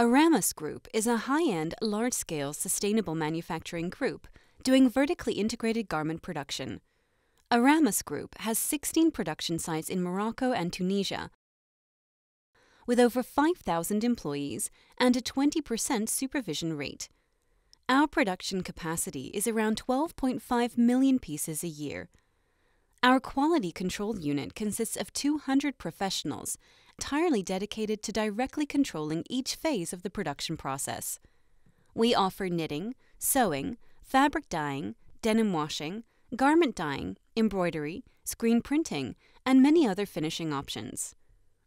Aramys Group is a high end, large scale, sustainable manufacturing group doing vertically integrated garment production. Aramys Group has 16 production sites in Morocco and Tunisia, with over 5,000 employees and a 20% supervision rate. Our production capacity is around 12.5 million pieces a year. Our quality control unit consists of 200 professionals entirely dedicated to directly controlling each phase of the production process. We offer knitting, sewing, fabric dyeing, denim washing, garment dyeing, embroidery, screen printing, and many other finishing options.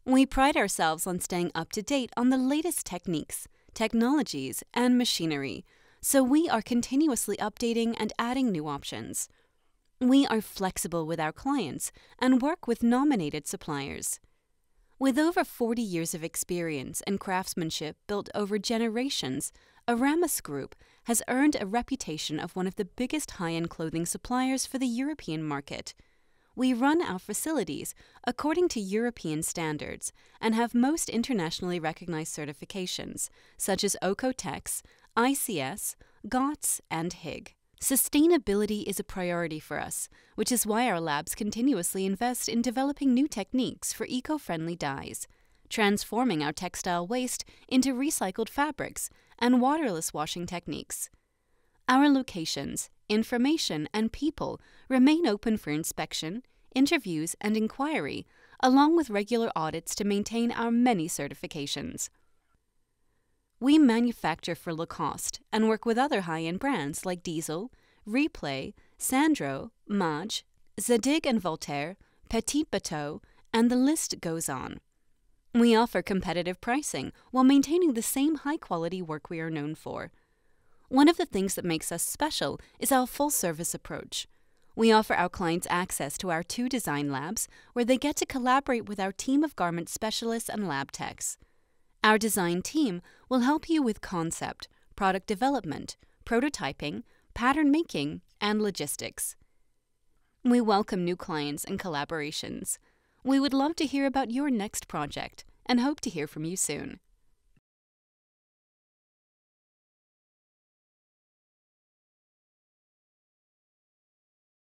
We pride ourselves on staying up to date on the latest techniques, technologies, and machinery, so we are continuously updating and adding new options. We are flexible with our clients and work with nominated suppliers. With over 40 years of experience and craftsmanship built over generations, Aramys Group has earned a reputation of one of the biggest high end clothing suppliers for the European market. We run our facilities according to European standards and have most internationally recognized certifications, such as OEKO-TEX, ICS, GOTS, and HIG. Sustainability is a priority for us, which is why our labs continuously invest in developing new techniques for eco friendly dyes, transforming our textile waste into recycled fabrics, and waterless washing techniques. Our locations, information, and people remain open for inspection, interviews, and inquiry, along with regular audits to maintain our many certifications. We manufacture for Lacoste and work with other high end brands like Diesel, Replay, Sandro, Maje, Zadig and Voltaire, Petit Bateau, and the list goes on. We offer competitive pricing while maintaining the same high quality work we are known for. One of the things that makes us special is our full service approach. We offer our clients access to our two design labs where they get to collaborate with our team of garment specialists and lab techs. Our design team will help you with concept, product development, prototyping, pattern making, and logistics. We welcome new clients and collaborations. We would love to hear about your next project and hope to hear from you soon.